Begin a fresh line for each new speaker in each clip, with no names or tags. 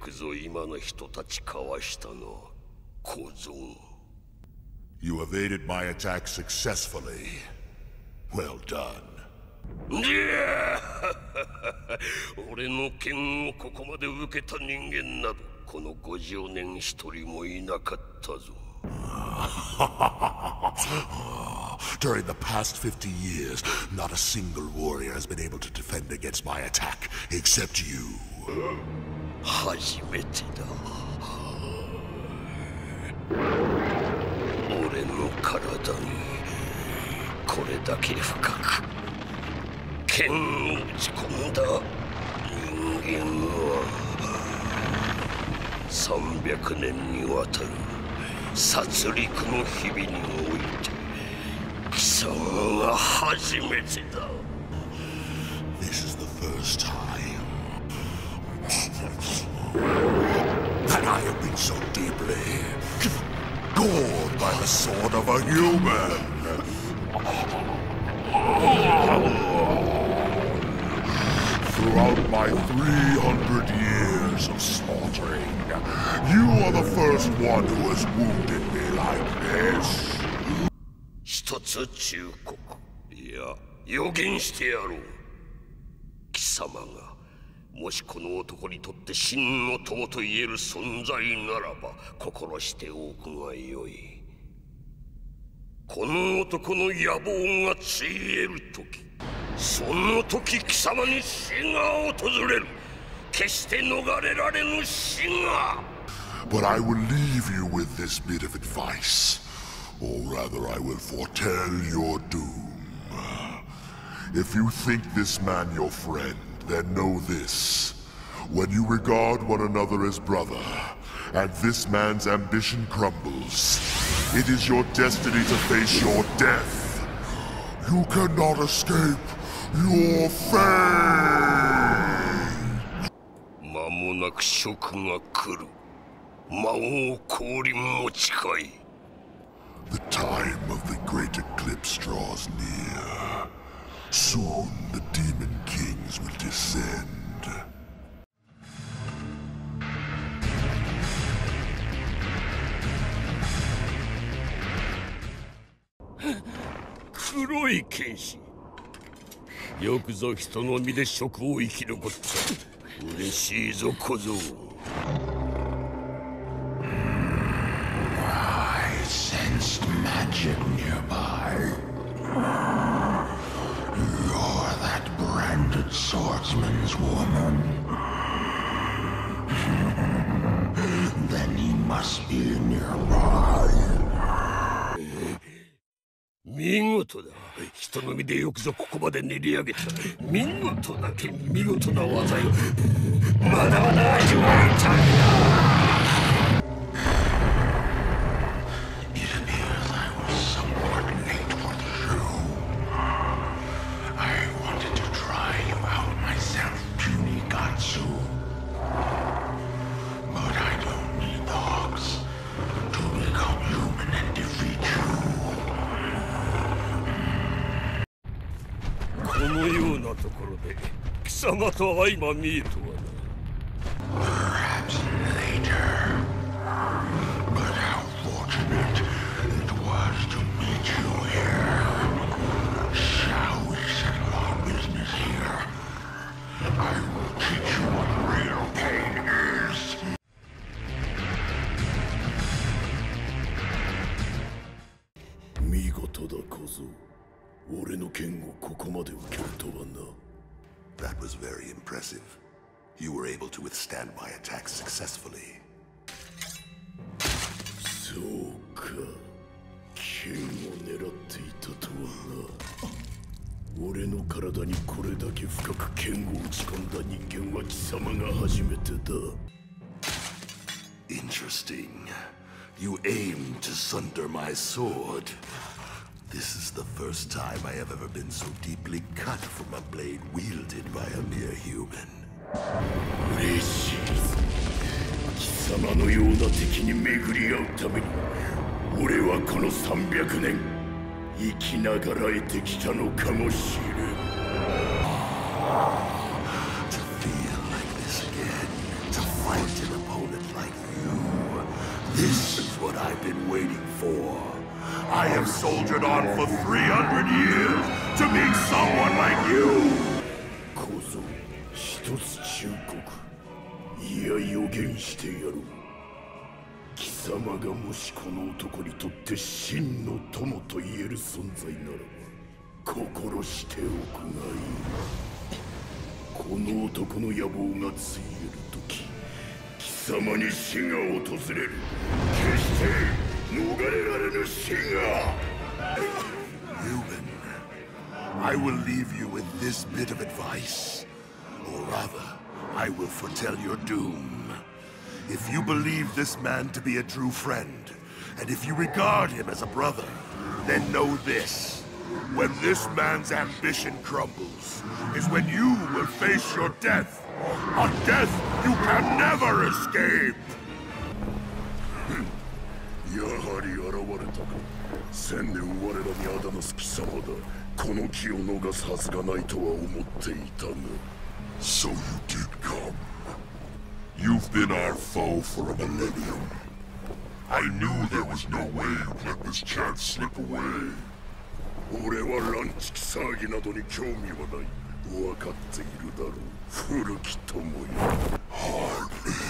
くぞ今の人たちかわしたな小僧
You evaded my attack successfully. Well done.
いや俺の剣をここまで受けた人間などこの50年一人もいなかったぞ
During the past 50 years, not a single warrior has been able to defend against my attack, except you.
初めてだ。俺の体にこれだけ深く剣を打ち込んだ。人間は300年にわたる殺戮の日々において貴様が初めてだ。
This is the first time. I have been so deeply gored by the sword of a human. Throughout my 300 years of slaughtering, you are the first one who has wounded me like this.
一つ忠告いや予言してやろう貴様が もしこの男にとって真の友と言える存在ならば心しておくがよいこの男の野望がついえる時その時貴様に死が訪れる決して逃れられぬ死が
But I will leave you with this bit of advice. Or rather, I will foretell your doom. If you think this man your friend, then know this. When you regard one another as brother, and this man's ambition crumbles, it is your destiny to face your death. You cannot escape your fate!
間もなく職が来る魔王降臨も近い
The time of the great eclipse draws near. Soon the demon kings will descend.
黒い剣士よくぞ人の身で職を生き残った嬉しいぞ小僧
I sensed magic nearby. swordsman's woman.
見事だ人の身でよくぞここまで練り上げた見事な剣見事な技よまだまだ味わいたいなところで貴様と相まみえとは
Perhaps later. But how fortunate it was to meet you here. Shall we settle our business here? I will teach you what real pain is.
見事だ小僧 俺の剣をここまで受けるとはな
That was very impressive. You were able to withstand my attack successfully.
そうか剣を狙っていたとはな俺の体にこれだけ深く剣を打ち込んだ人間は貴様が初めてだ
Interesting. You aimed to sunder my sword. This is the first time I have ever been so deeply cut from a blade wielded by a mere human.
嬉しい貴様のような敵に巡り合うために俺はこの300年生きながらえてきたのかもしれん
have soldiered on for 300 years to meet someone like you!
小僧一つ忠告いや予言してやろう貴様がもしこの男にとって真の友と言える存在ならば心しておくがいいこの男の野望がついえる時貴様に死が訪れる決して
Human, I will leave you with this bit of advice. Or rather, I will foretell your doom. If you believe this man to be a true friend, and if you regard him as a brother, then know this. When this man's ambition crumbles, is when you will face your death. A death you can never escape!
やはり現れたか千年我らにあだなす貴様だこの気を逃すはずがないとは思っていたが
So you did come. You've been our foe for a millennium. I knew there was no way you'd let this chance slip away.
俺はランチキ騒ぎなどに興味はない分かっているだろう古き友よ
Hardly.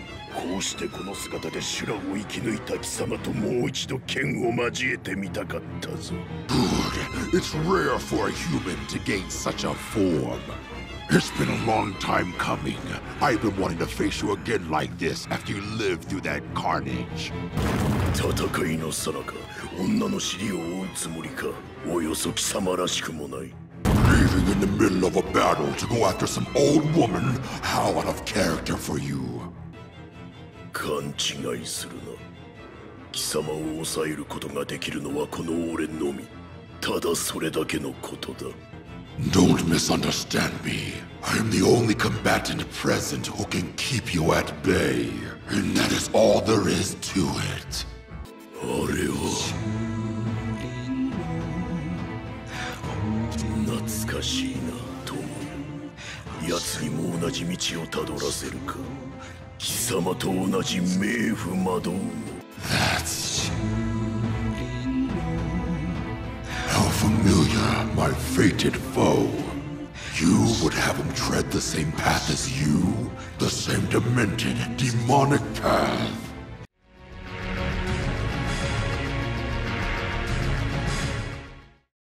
こうしてこの姿で修羅を生き抜いた貴様ともう一度剣を交えてみたかったぞ.
It's rare for a human to gain such a form. It's been a long time coming. I've been wanting to face you again like this after you lived through that carnage.
戦いのさなか女の尻を追うつもりかおよそ貴様らしくもない
Leaving in the middle of a battle to go after some old woman? How out of character for you.
勘違いするな貴様を抑えることができるのはこの俺のみただそれだけのことだ
Don't misunderstand me. I am the only combatant present who can keep you at bay. And that is all there is to it.
あれは懐かしいな友奴にも同じ道をたどらせるか貴様と同じ冥府魔道を
That's how familiar my fated foe. You would have him tread the same path as you, the same demented, demonic path.